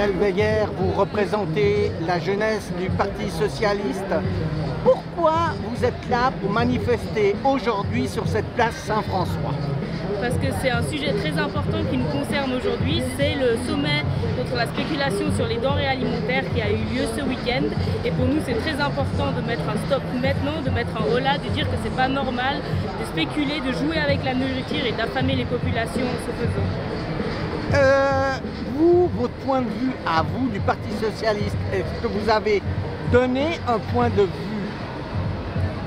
Daniel vous représentez la jeunesse du Parti Socialiste. Pourquoi vous êtes là pour manifester aujourd'hui sur cette place Saint-François? Parce que c'est un sujet très important qui nous concerne aujourd'hui. C'est le sommet contre la spéculation sur les denrées alimentaires qui a eu lieu ce week-end. Et pour nous, c'est très important de mettre un stop maintenant, de mettre un holà, de dire que c'est pas normal de spéculer, de jouer avec la nourriture et d'affamer les populations en se faisant. Euh, votre point de vue à vous du Parti Socialiste, est-ce que vous avez donné un point de vue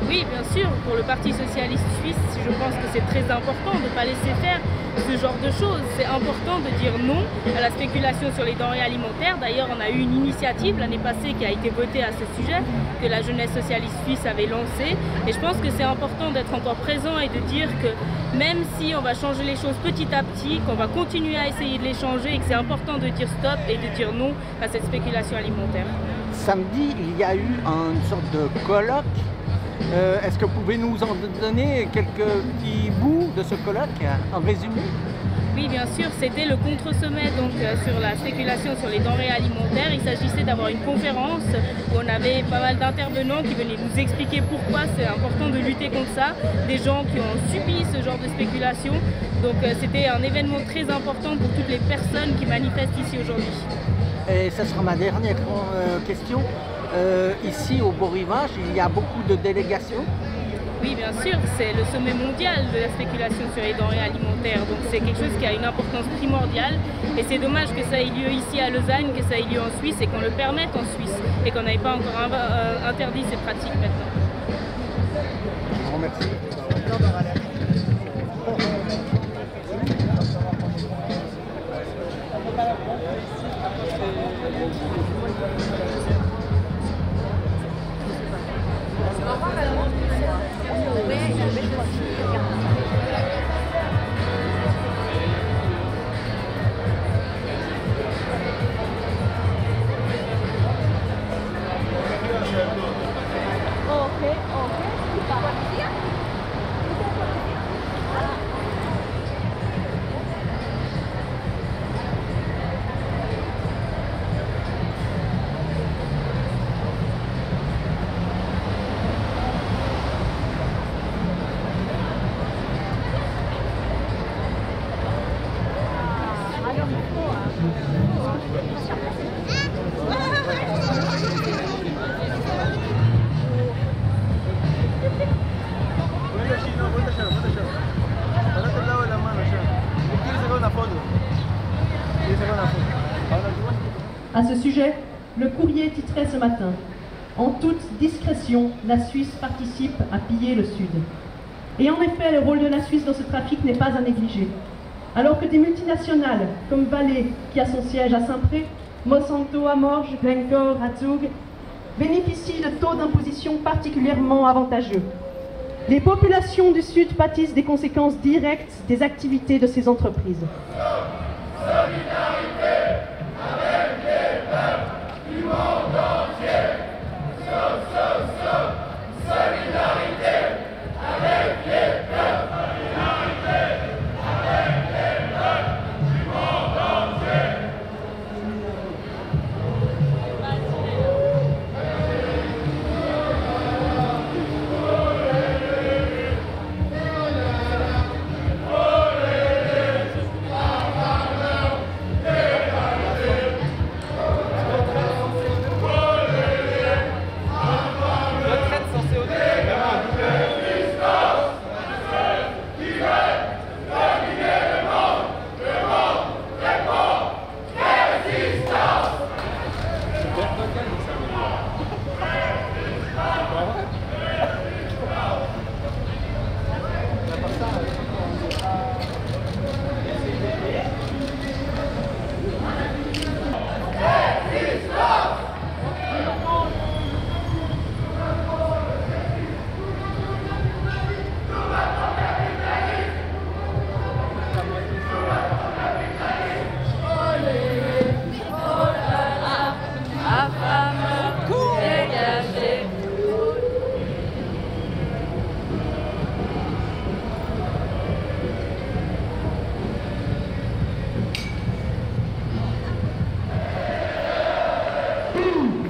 oui, bien sûr, pour le Parti Socialiste Suisse, je pense que c'est très important de ne pas laisser faire ce genre de choses. C'est important de dire non à la spéculation sur les denrées alimentaires. D'ailleurs, on a eu une initiative l'année passée qui a été votée à ce sujet, que la jeunesse socialiste suisse avait lancée. Et je pense que c'est important d'être encore présent et de dire que même si on va changer les choses petit à petit, qu'on va continuer à essayer de les changer et que c'est important de dire stop et de dire non à cette spéculation alimentaire. Samedi, il y a eu une sorte de colloque euh, est-ce que vous pouvez nous en donner quelques petits bouts de ce colloque en résumé? Oui, bien sûr, c'était le contre-sommet donc euh, sur la spéculation sur les denrées alimentaires. Il s'agissait d'avoir une conférence où on avait pas mal d'intervenants qui venaient nous expliquer pourquoi c'est important de lutter contre ça, des gens qui ont subi ce genre de spéculation. Donc euh, c'était un événement très important pour toutes les personnes qui manifestent ici aujourd'hui. Et ce sera ma dernière question. Euh, ici au Beau Rivage, il y a beaucoup de délégations. Oui, bien sûr, c'est le sommet mondial de la spéculation sur les denrées alimentaires. Donc c'est quelque chose qui a une importance primordiale. Et c'est dommage que ça ait lieu ici à Lausanne, que ça ait lieu en Suisse et qu'on le permette en Suisse et qu'on n'ait pas encore euh, interdit ces pratiques maintenant. Je vous remercie. À ce sujet, le courrier titrait ce matin En toute discrétion, la Suisse participe à piller le Sud. Et en effet, le rôle de la Suisse dans ce trafic n'est pas à négliger. Alors que des multinationales comme Vallée, qui a son siège à Saint-Pré, Monsanto à Morges, Glencore à bénéficient de taux d'imposition particulièrement avantageux. Les populations du Sud pâtissent des conséquences directes des activités de ces entreprises.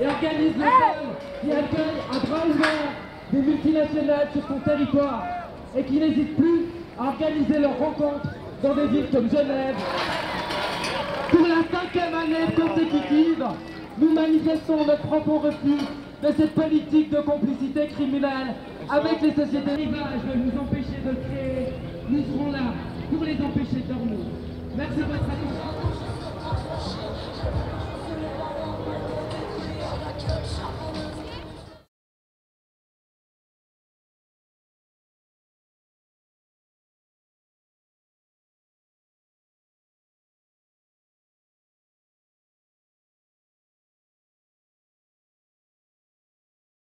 et organise qui accueille à des multinationales sur son territoire et qui n'hésite plus à organiser leurs rencontres dans des villes comme Genève. Pour la cinquième année consécutive, nous manifestons notre profond refus de cette politique de complicité criminelle avec les sociétés. Rivage veulent nous empêcher de créer, nous serons là pour les empêcher de dormir. Merci de votre attention.